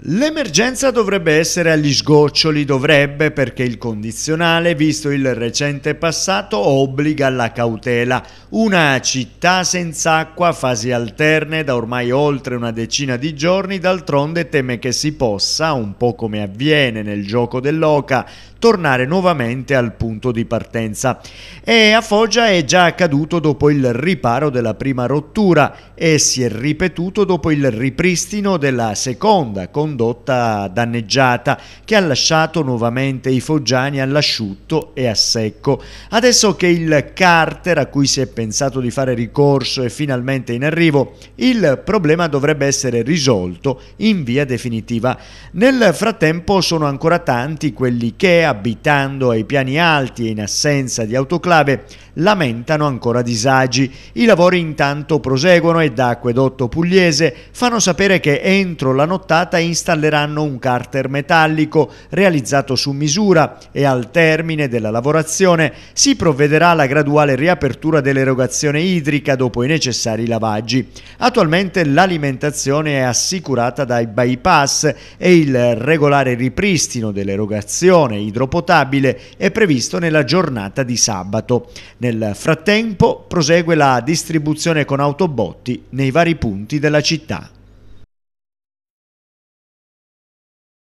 L'emergenza dovrebbe essere agli sgoccioli, dovrebbe perché il condizionale, visto il recente passato, obbliga alla cautela. Una città senza acqua fasi alterne da ormai oltre una decina di giorni, d'altronde teme che si possa, un po' come avviene nel gioco dell'Oca, tornare nuovamente al punto di partenza. E a Foggia è già accaduto dopo il riparo della prima rottura e si è ripetuto dopo il ripristino della seconda condotta danneggiata che ha lasciato nuovamente i foggiani all'asciutto e a secco. Adesso che il carter a cui si è pensato di fare ricorso è finalmente in arrivo, il problema dovrebbe essere risolto in via definitiva. Nel frattempo sono ancora tanti quelli che abitando ai piani alti e in assenza di autoclave, lamentano ancora disagi. I lavori intanto proseguono e da Acquedotto Pugliese fanno sapere che entro la nottata installeranno un carter metallico realizzato su misura e al termine della lavorazione si provvederà alla graduale riapertura dell'erogazione idrica dopo i necessari lavaggi. Attualmente l'alimentazione è assicurata dai bypass e il regolare ripristino dell'erogazione idropotabile potabile è previsto nella giornata di sabato. Nel frattempo prosegue la distribuzione con autobotti nei vari punti della città.